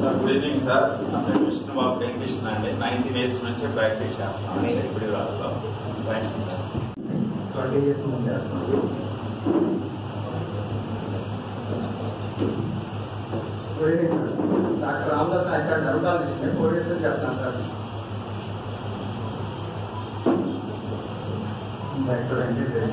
Sir good evening sir నా పేరు విష్ణుబాబు వెంకటేశ్వర అండి. నైన్టీన్ ఇయర్స్ నుంచి ప్రాక్టీస్ చేస్తున్నాను. ఇప్పుడు వాళ్ళలో ట్వంటీ ఇయర్స్ నుంచి చేస్తున్నాను. Good evening sir doctor Ramadas Nayak sir dermatologist four years నుంచి చేస్తున్నాను సార్ డాక్టర్ వెంకటేశ్వర